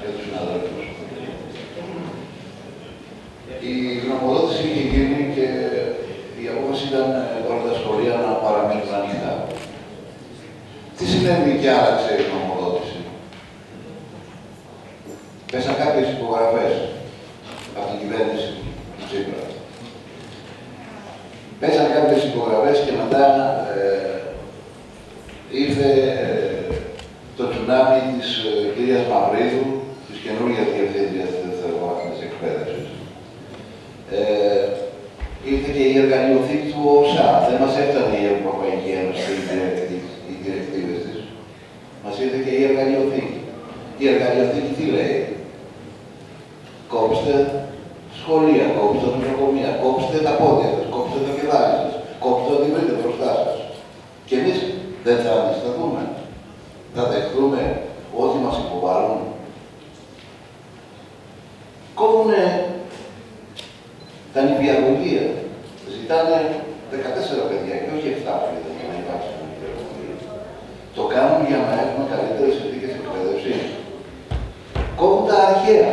και τους συναδέλφους. Η γνωμοδότηση είχε γίνει και η απόφαση ήταν ε, όλα τα σχολεία να παραμείνουν ανοιχτά. Τι συνέβη και άλλαξε η γνωμοδότηση; Πέσαν κάποιες υπογραφές από την κυβέρνηση του Τσίπρα. Πέσαν κάποιες υπογραφές και μετά ε, ήρθε ε, το τσουνάμι της ε, κυρίας Μαυρίδου, της καινούργιας διευθύντριας της δευτεροβάθμιας εκπαίδευσης. Ε, ήρθε και η εργαλειοθήκη του ΟΣΑ. Δεν μας έφτανε η Ευρωπαϊκή Ένωση και οι διρεκτήβες της. Μας ήρθε και η εργαλειοθήκη. Η εργαλειοθήκη τι λέει; Κόψτε σχολεία, κόψτε νοσοκομεία, κόψτε τα πόδια σας, κόψτε τα κεδάρια σας, κόψτε ό,τι βρείτε μπροστά σας. Και εμείς δεν θα αντισταθούμε. Θα δεχτούμε ό,τι μας υποβάλλουν. Κόβουνε τα νηπιαγωγεία. Ζητάνε 14 παιδιά και όχι 7 παιδιά για να υπάρξει νηπιαγωγία. Το κάνουν για να έχουμε καλύτερες συνθήκες εκπαίδευσης. Κόβουν τα αρχαία.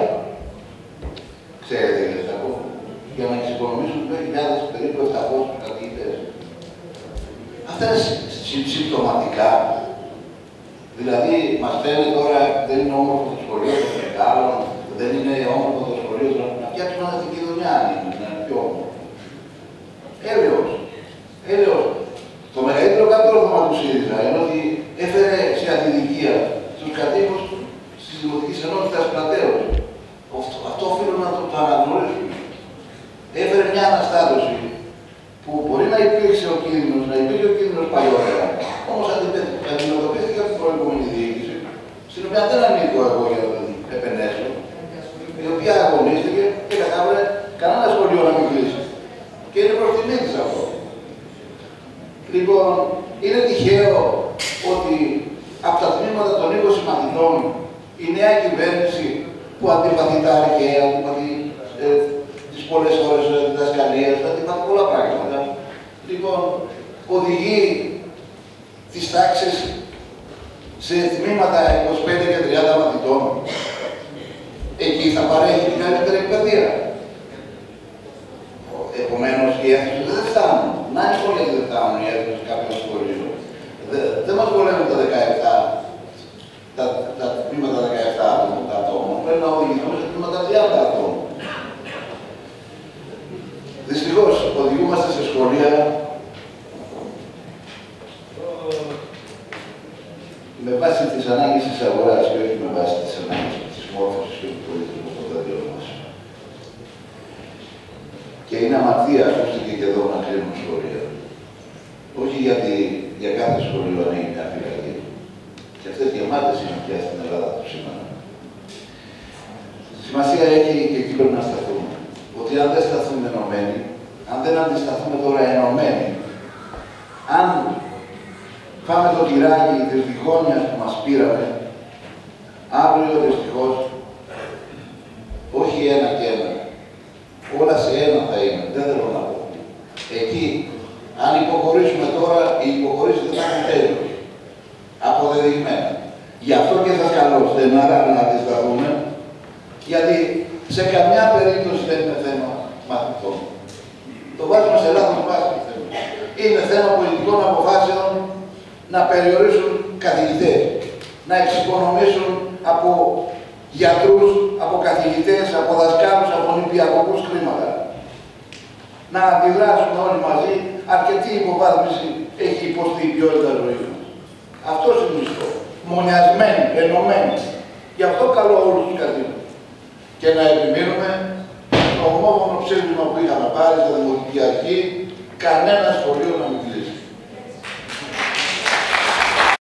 Ξέρετε γιατί τα κόβουν. Για να εξοικονομήσουν 5.000 περίπου 700 καθηγητές. Αυτά είναι συμπτωματικά. Δηλαδή, μας λένε τώρα δεν είναι όμορφος το σχολείο των μεγάλων, δεν είναι όμορφο το σχολείο των. Να φτιάξουμε ένα δικαιοδονιά αν είναι, να είναι πιο όμορφο. Έλεος. Έλεος. Το μεγαλύτερο κατόρθωμα του ΣΥΡΙΖΑ είναι ότι έφερε σε αντιδικία τους κατοίκους της Δημοτικής Ενότητας Πλατέως. Αυτό, αυτό οφείλω να το, το αναγνωρίσουμε. Έφερε μια αναστάτωση που μπορεί να υπήρξε ο κίνδυνος, να υπήρχε ο κίνδυνος παλιότερα, όμως αντιμετωπίστηκε από την προηγούμενη διοίκηση, στην οποία δεν ανήκω εγώ για να την επενέσω, η οποία αγωνίστηκε και κατάφερε κανένα σχολείο να μην κλείσει. Και είναι προς τιμή της αυτό. Λοιπόν, είναι τυχαίο ότι από τα τμήματα των 20 μαθητών η νέα κυβέρνηση που αντιπαθεί τα αρχαία, αντιπαθεί ε, τις πολλές ώρες διδασκαλίας, αντιπαθεί πολλά πράγματα. Λοιπόν, οδηγεί τις τάξεις σε τμήματα 25 και 30 μαθητών. Εκεί θα παρέχει την καλύτερη παιδεία. Επομένω, οι αίθουσε δεν φτάνουν. Να είναι σχόλια δεν φτάνουν οι αίθουσε κάποιων σχολείων. Δεν μα βολεύουν τα 17, τα, τα τμήματα 17 ατόμων. Πρέπει να οδηγηθούμε σε τμήματα 30 ατόμων. Δυστυχώς, οδηγούμαστε σε σχολεία με βάση τις ανάγκε τη αγοράς και όχι με βάση τις ανάγκε της μόρφωση και του πολιτισμού των παιδιών μας. Και είναι αμαρτία, ακούστηκε και εδώ, να κλείνουν σχολεία. Όχι γιατί για κάθε σχολείο ανοίγει μια φυλακή. Και αυτές γεμάτες είναι πια στην Ελλάδα τους σήμερα. Σημασία έχει και εκεί πρέπει να σταθούμε. Ότι αν δεν σταθούμε ενωμένοι, αν δεν αντισταθούμε τώρα ενωμένοι, αν φάμε το τυράκι της διχόνοιας που μας πήραμε, αύριο δυστυχώς, όχι ένα και ένα, όλα σε ένα θα είναι, δεν θέλω να πω. Εκεί, αν υποχωρήσουμε τώρα, οι υποχωρήσεις δεν θα έχουν τέλος. Αποδεδειγμένα. Γι' αυτό και θα καλώ στεναρά να αντισταθούμε, γιατί σε καμιά περίπτωση δεν είναι θέμα μαθητών. Το βάζουμε σε λάθος βάση θέμα. Είναι θέμα πολιτικών αποφάσεων να περιορίσουν καθηγητές, να εξοικονομήσουν από γιατρούς, από καθηγητές, από δασκάλους, από νηπιακούς χρήματα. Να αντιδράσουν όλοι μαζί αρκετή υποβάθμιση έχει υποστεί η ποιότητα ζωής μας. Αυτό είναι ο στόχος. Μονιασμένοι, ενωμένοι. Γι' αυτό καλώ όλους τους κατοίκους. Και να επιμείνουμε το ομόφωνο ψήφισμα που είχαμε πάρει στα Δημοτική Αρχή, κανένα σχολείο να μην κλείσει.